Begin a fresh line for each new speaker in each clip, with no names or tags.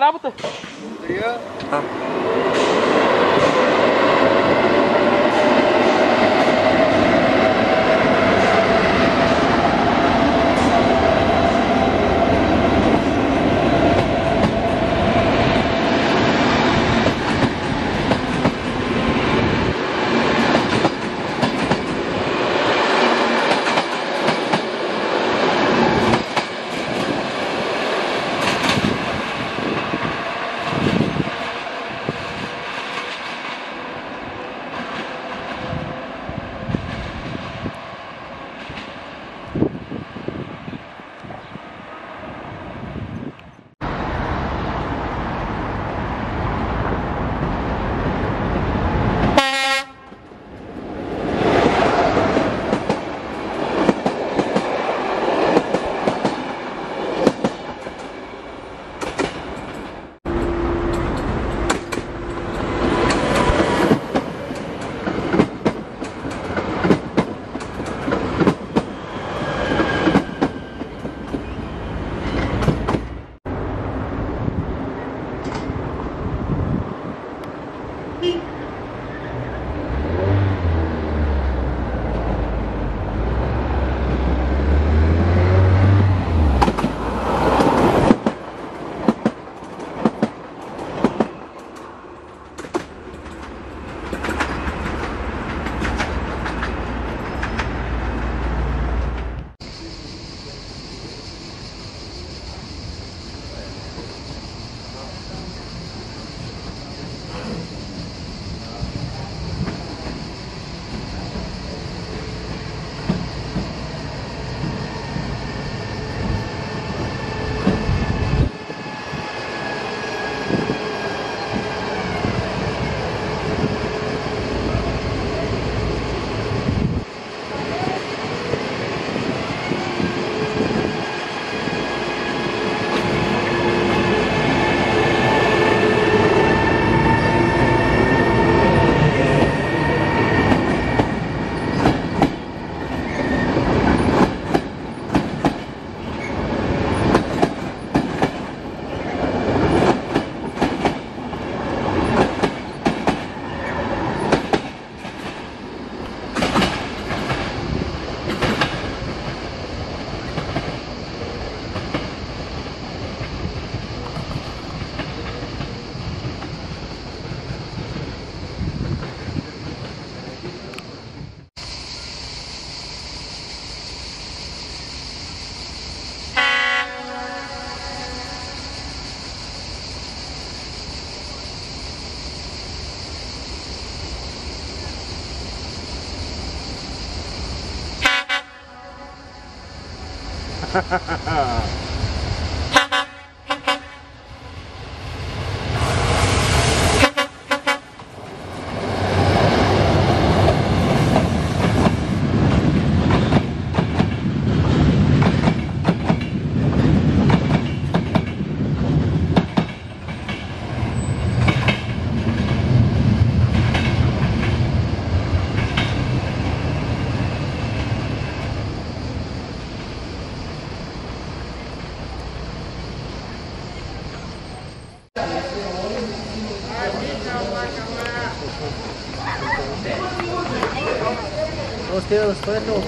работа? Ha
ha
ha
ha!
acuerdo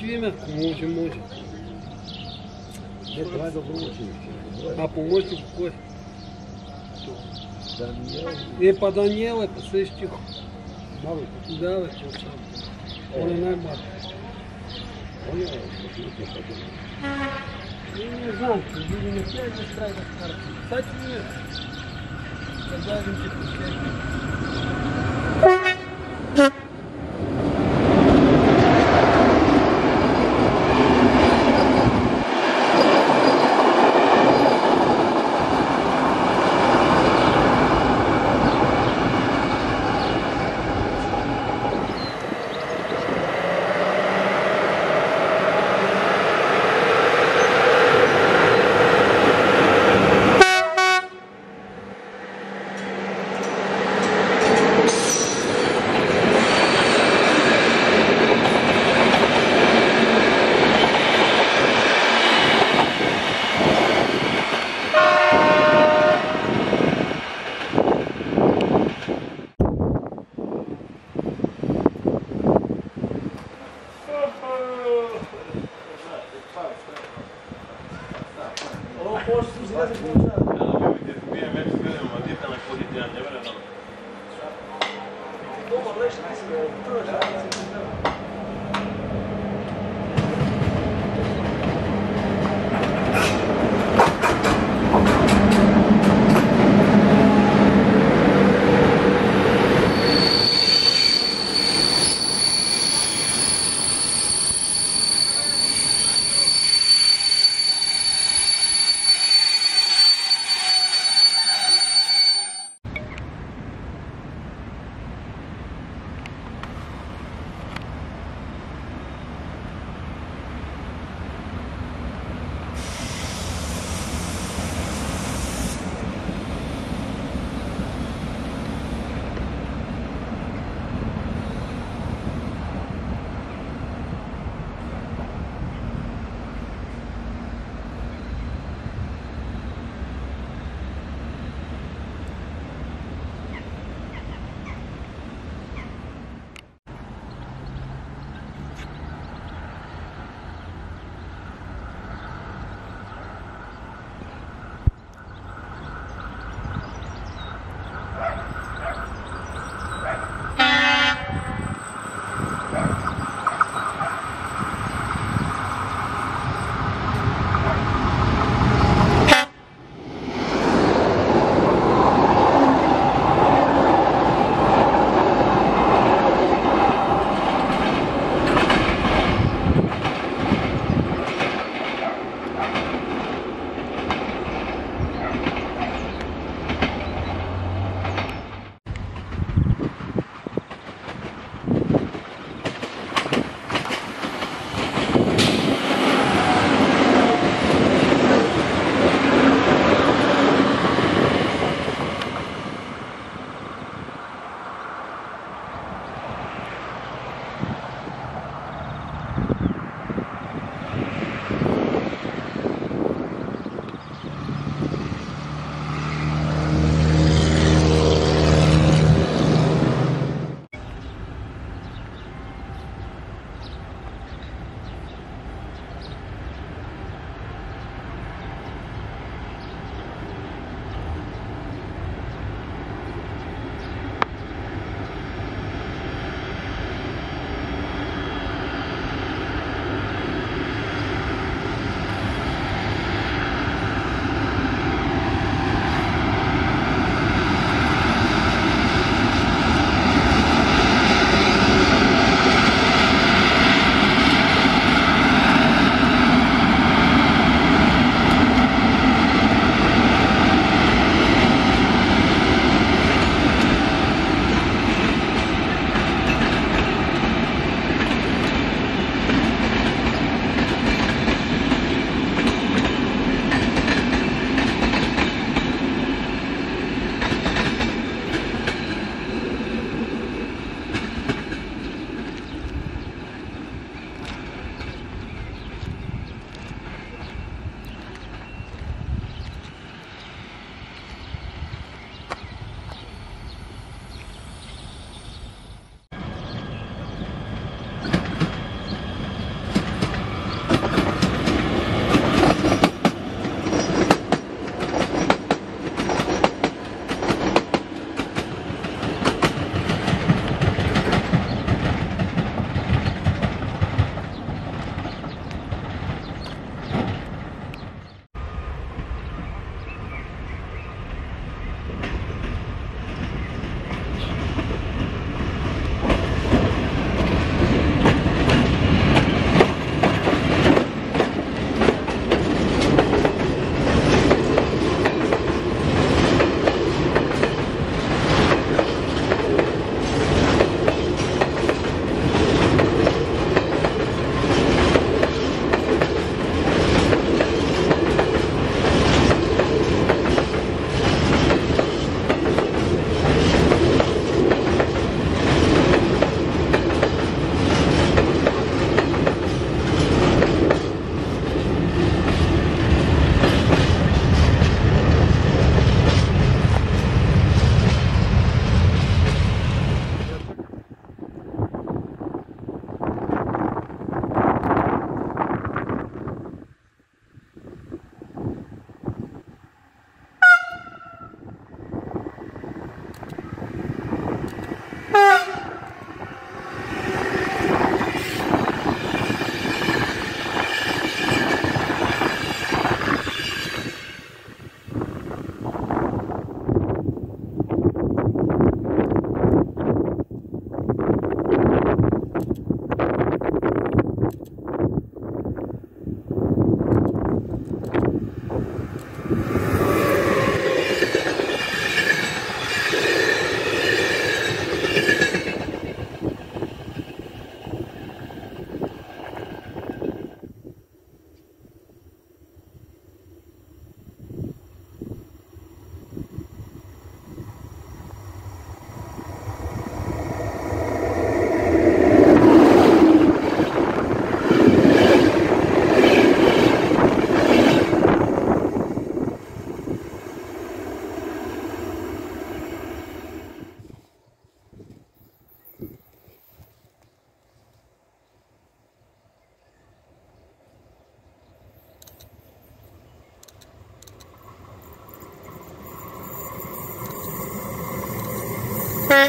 чуем, ако може, може.
Не, добро училище.
А помощник кой?
Даниел,
Е, па Даниел е, па същия.
малко.
Да, бе, това. Он е най-млад. Я не знаю, люди не хотят настраивать карту. Кстати, нет. Когда они тебе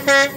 Uh-huh.